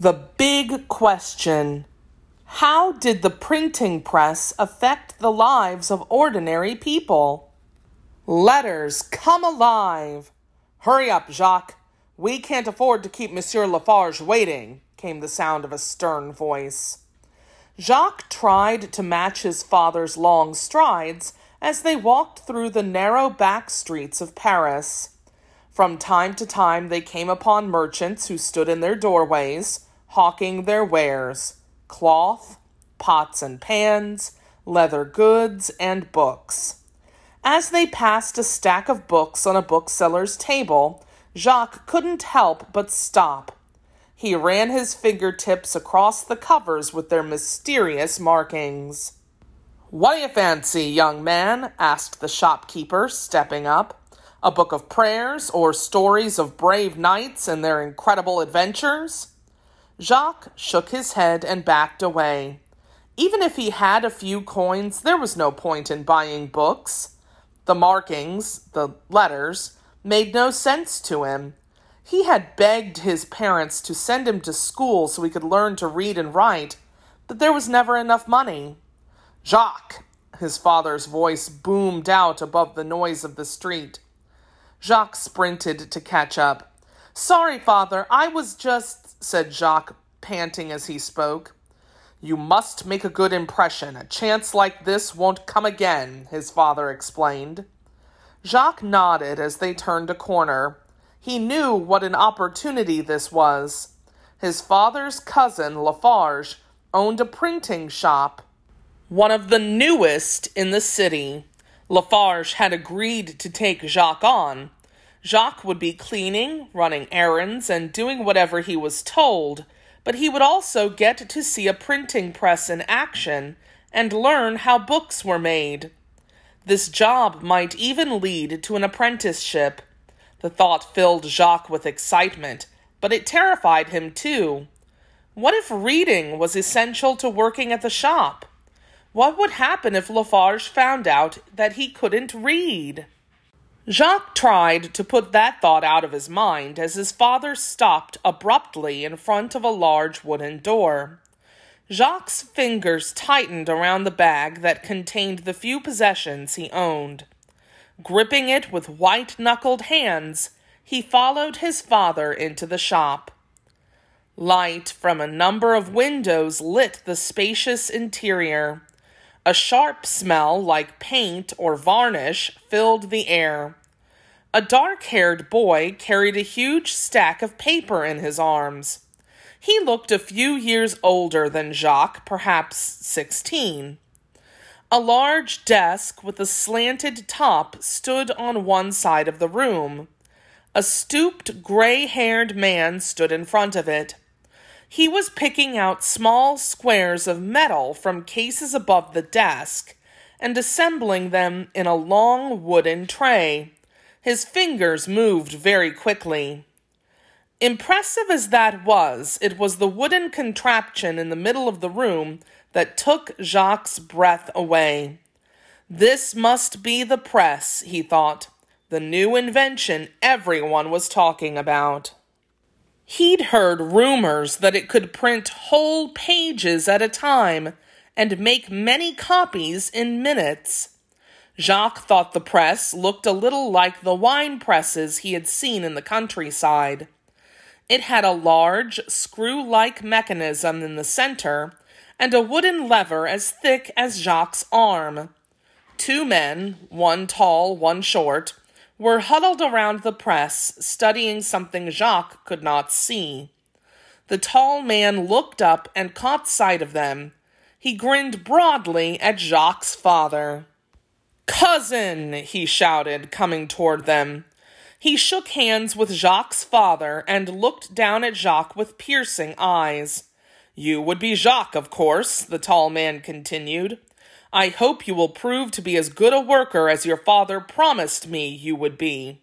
The big question How did the printing press affect the lives of ordinary people? Letters, come alive! Hurry up, Jacques. We can't afford to keep Monsieur Lafarge waiting, came the sound of a stern voice. Jacques tried to match his father's long strides as they walked through the narrow back streets of Paris. From time to time, they came upon merchants who stood in their doorways, hawking their wares cloth, pots and pans, leather goods, and books. As they passed a stack of books on a bookseller's table, Jacques couldn't help but stop. He ran his fingertips across the covers with their mysterious markings. What do you fancy, young man? asked the shopkeeper, stepping up. A book of prayers or stories of brave knights and their incredible adventures? Jacques shook his head and backed away. Even if he had a few coins, there was no point in buying books. The markings, the letters, made no sense to him. He had begged his parents to send him to school so he could learn to read and write, but there was never enough money. Jacques! His father's voice boomed out above the noise of the street. Jacques sprinted to catch up. Sorry, father, I was just, said Jacques, panting as he spoke. You must make a good impression. A chance like this won't come again, his father explained. Jacques nodded as they turned a corner. He knew what an opportunity this was. His father's cousin, Lafarge, owned a printing shop, one of the newest in the city. Lafarge had agreed to take Jacques on. Jacques would be cleaning, running errands, and doing whatever he was told, but he would also get to see a printing press in action and learn how books were made. This job might even lead to an apprenticeship. The thought filled Jacques with excitement, but it terrified him too. What if reading was essential to working at the shop? What would happen if Lafarge found out that he couldn't read? Jacques tried to put that thought out of his mind as his father stopped abruptly in front of a large wooden door. Jacques' fingers tightened around the bag that contained the few possessions he owned. Gripping it with white knuckled hands, he followed his father into the shop. Light from a number of windows lit the spacious interior. A sharp smell like paint or varnish filled the air. A dark haired boy carried a huge stack of paper in his arms. He looked a few years older than Jacques, perhaps sixteen. A large desk with a slanted top stood on one side of the room. A stooped, gray haired man stood in front of it. He was picking out small squares of metal from cases above the desk and assembling them in a long wooden tray. His fingers moved very quickly. Impressive as that was, it was the wooden contraption in the middle of the room that took Jacques' breath away. This must be the press, he thought, the new invention everyone was talking about. He'd heard rumors that it could print whole pages at a time and make many copies in minutes. Jacques thought the press looked a little like the wine presses he had seen in the countryside. It had a large, screw like mechanism in the center and a wooden lever as thick as Jacques' arm. Two men, one tall, one short, were huddled around the press, studying something Jacques could not see. The tall man looked up and caught sight of them. He grinned broadly at Jacques' father. Cousin, he shouted, coming toward them. He shook hands with Jacques' father and looked down at Jacques with piercing eyes. You would be Jacques, of course, the tall man continued. I hope you will prove to be as good a worker as your father promised me you would be.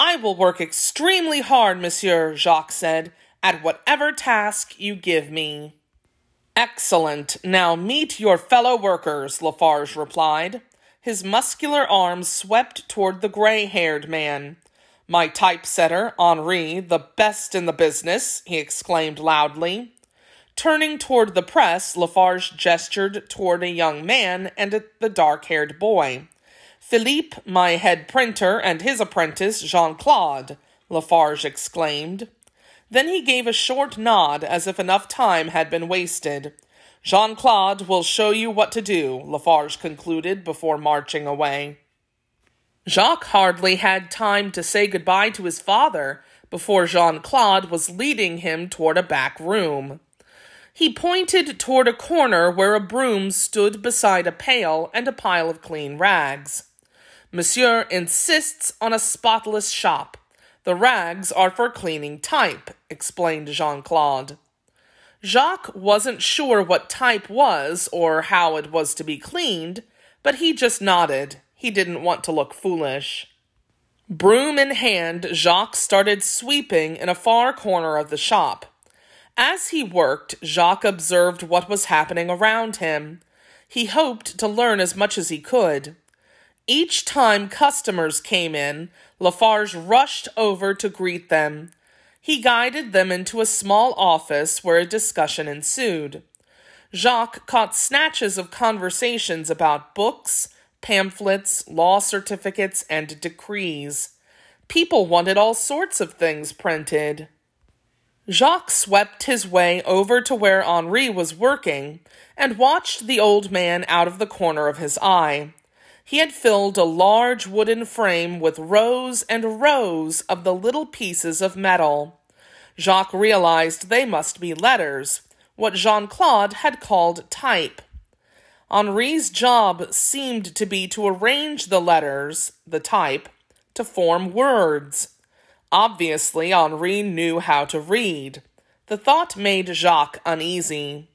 I will work extremely hard, monsieur, Jacques said, at whatever task you give me. Excellent. Now meet your fellow workers, Lafarge replied. His muscular arms swept toward the gray haired man. My typesetter, Henri, the best in the business, he exclaimed loudly. Turning toward the press, Lafarge gestured toward a young man and the dark haired boy. Philippe, my head printer, and his apprentice, Jean Claude, Lafarge exclaimed. Then he gave a short nod as if enough time had been wasted. Jean Claude will show you what to do, Lafarge concluded before marching away. Jacques hardly had time to say goodbye to his father before Jean Claude was leading him toward a back room. He pointed toward a corner where a broom stood beside a pail and a pile of clean rags. Monsieur insists on a spotless shop. The rags are for cleaning type, explained Jean Claude. Jacques wasn't sure what type was or how it was to be cleaned, but he just nodded. He didn't want to look foolish. Broom in hand, Jacques started sweeping in a far corner of the shop. As he worked, Jacques observed what was happening around him. He hoped to learn as much as he could. Each time customers came in, Lafarge rushed over to greet them. He guided them into a small office where a discussion ensued. Jacques caught snatches of conversations about books, pamphlets, law certificates, and decrees. People wanted all sorts of things printed. Jacques swept his way over to where Henri was working and watched the old man out of the corner of his eye. He had filled a large wooden frame with rows and rows of the little pieces of metal. Jacques realized they must be letters, what Jean Claude had called type. Henri's job seemed to be to arrange the letters, the type, to form words. Obviously, Henri knew how to read. The thought made Jacques uneasy.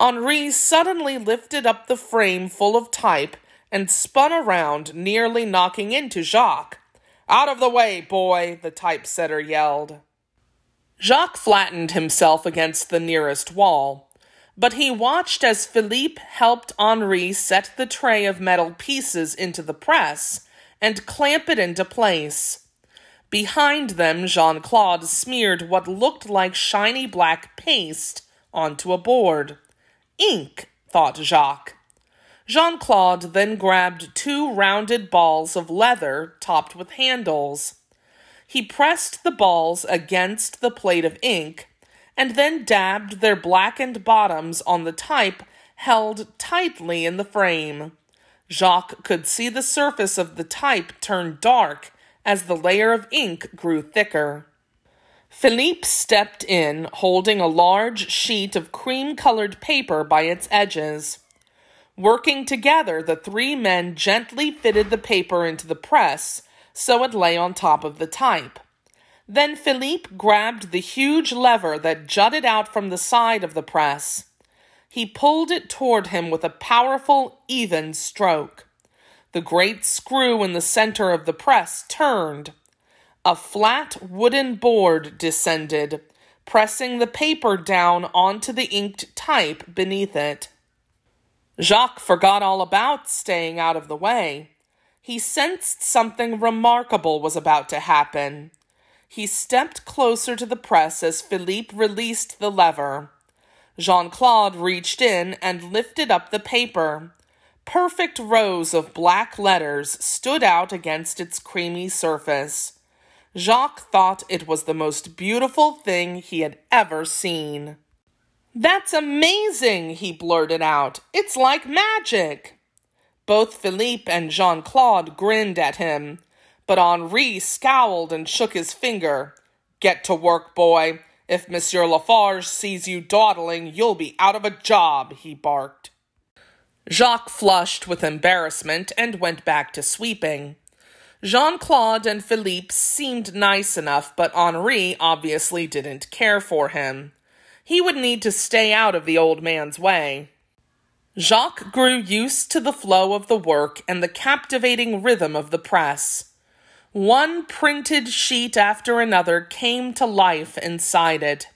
Henri suddenly lifted up the frame full of type and spun around, nearly knocking into Jacques. Out of the way, boy, the typesetter yelled. Jacques flattened himself against the nearest wall, but he watched as Philippe helped Henri set the tray of metal pieces into the press and clamp it into place. Behind them, Jean Claude smeared what looked like shiny black paste onto a board. Ink, thought Jacques. Jean Claude then grabbed two rounded balls of leather topped with handles. He pressed the balls against the plate of ink and then dabbed their blackened bottoms on the type held tightly in the frame. Jacques could see the surface of the type turn dark as the layer of ink grew thicker. Philippe stepped in, holding a large sheet of cream colored paper by its edges. Working together, the three men gently fitted the paper into the press so it lay on top of the type. Then Philippe grabbed the huge lever that jutted out from the side of the press. He pulled it toward him with a powerful, even stroke. The great screw in the center of the press turned. A flat wooden board descended, pressing the paper down onto the inked type beneath it. Jacques forgot all about staying out of the way. He sensed something remarkable was about to happen. He stepped closer to the press as Philippe released the lever. Jean Claude reached in and lifted up the paper. Perfect rows of black letters stood out against its creamy surface. Jacques thought it was the most beautiful thing he had ever seen. That's amazing, he blurted out. It's like magic. Both Philippe and Jean Claude grinned at him, but Henri scowled and shook his finger. Get to work, boy. If Monsieur Lafarge sees you dawdling, you'll be out of a job, he barked. Jacques flushed with embarrassment and went back to sweeping. Jean Claude and Philippe seemed nice enough, but Henri obviously didn't care for him. He would need to stay out of the old man's way. Jacques grew used to the flow of the work and the captivating rhythm of the press. One printed sheet after another came to life inside it.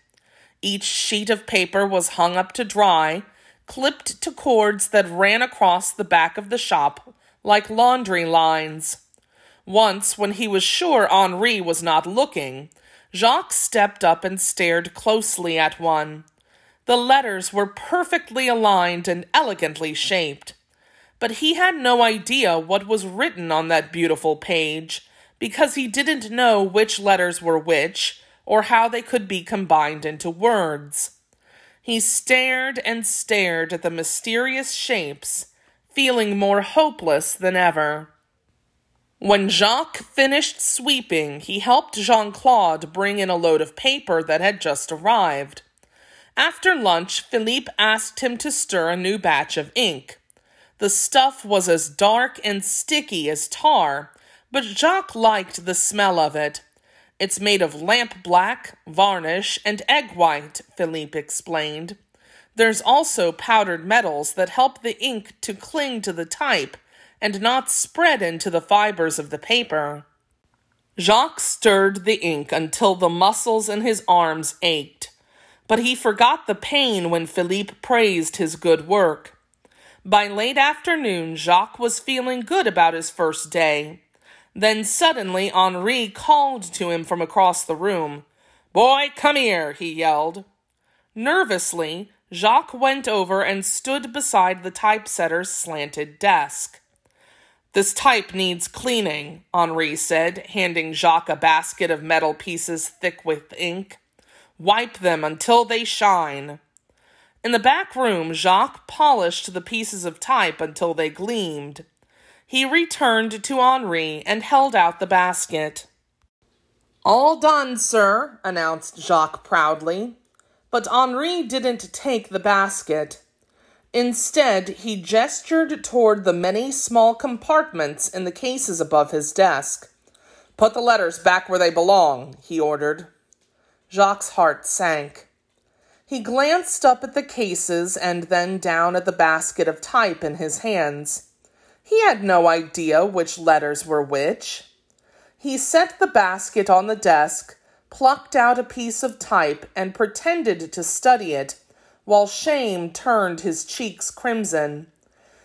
Each sheet of paper was hung up to dry, clipped to cords that ran across the back of the shop like laundry lines. Once, when he was sure Henri was not looking, Jacques stepped up and stared closely at one. The letters were perfectly aligned and elegantly shaped. But he had no idea what was written on that beautiful page, because he didn't know which letters were which, or how they could be combined into words. He stared and stared at the mysterious shapes, feeling more hopeless than ever. When Jacques finished sweeping, he helped Jean Claude bring in a load of paper that had just arrived. After lunch, Philippe asked him to stir a new batch of ink. The stuff was as dark and sticky as tar, but Jacques liked the smell of it. It's made of lamp black, varnish, and egg white, Philippe explained. There's also powdered metals that help the ink to cling to the type and not spread into the fibers of the paper. Jacques stirred the ink until the muscles in his arms ached, but he forgot the pain when Philippe praised his good work. By late afternoon, Jacques was feeling good about his first day. Then suddenly Henri called to him from across the room. Boy, come here, he yelled. Nervously, Jacques went over and stood beside the typesetter's slanted desk. This type needs cleaning, Henri said, handing Jacques a basket of metal pieces thick with ink. Wipe them until they shine. In the back room, Jacques polished the pieces of type until they gleamed. He returned to Henri and held out the basket. All done, sir, announced Jacques proudly. But Henri didn't take the basket. Instead, he gestured toward the many small compartments in the cases above his desk. Put the letters back where they belong, he ordered. Jacques' heart sank. He glanced up at the cases and then down at the basket of type in his hands. He had no idea which letters were which. He set the basket on the desk, plucked out a piece of type, and pretended to study it while shame turned his cheeks crimson.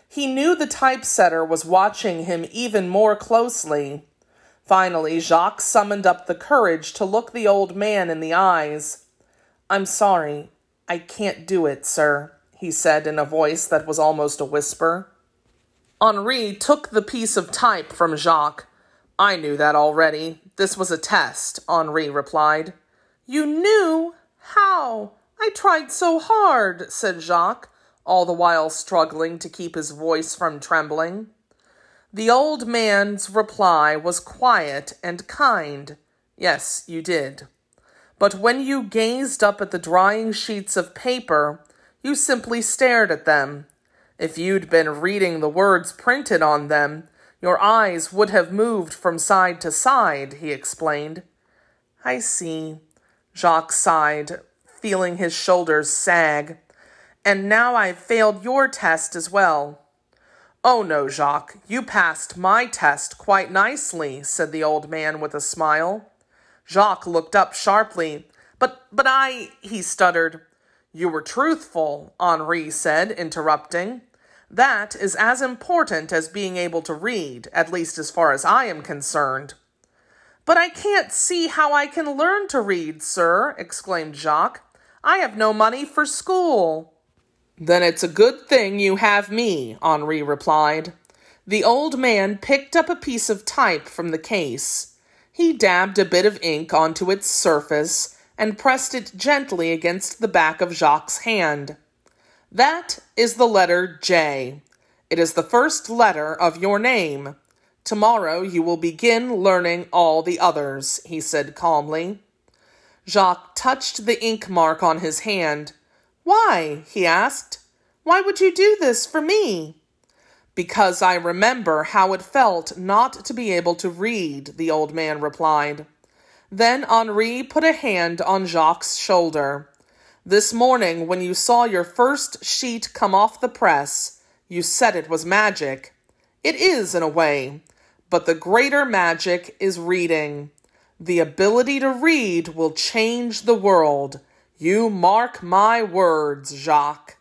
He knew the typesetter was watching him even more closely. Finally, Jacques summoned up the courage to look the old man in the eyes. I'm sorry, I can't do it, sir, he said in a voice that was almost a whisper. Henri took the piece of type from Jacques. I knew that already. This was a test, Henri replied. You knew? How? I tried so hard, said Jacques, all the while struggling to keep his voice from trembling. The old man's reply was quiet and kind. Yes, you did. But when you gazed up at the drying sheets of paper, you simply stared at them. If you'd been reading the words printed on them, your eyes would have moved from side to side, he explained. I see. Jacques sighed, feeling his shoulders sag. And now I've failed your test as well. Oh no, Jacques, you passed my test quite nicely, said the old man with a smile. Jacques looked up sharply. But, but I, he stuttered. You were truthful, Henri said, interrupting. That is as important as being able to read, at least as far as I am concerned. But I can't see how I can learn to read, sir, exclaimed Jacques. I have no money for school. Then it's a good thing you have me, Henri replied. The old man picked up a piece of type from the case. He dabbed a bit of ink onto its surface and pressed it gently against the back of Jacques' hand. That is the letter J. It is the first letter of your name. Tomorrow you will begin learning all the others, he said calmly. Jacques touched the ink mark on his hand. Why? he asked. Why would you do this for me? Because I remember how it felt not to be able to read, the old man replied. Then Henri put a hand on Jacques' shoulder. This morning, when you saw your first sheet come off the press, you said it was magic. It is, in a way, but the greater magic is reading. The ability to read will change the world. You mark my words, Jacques.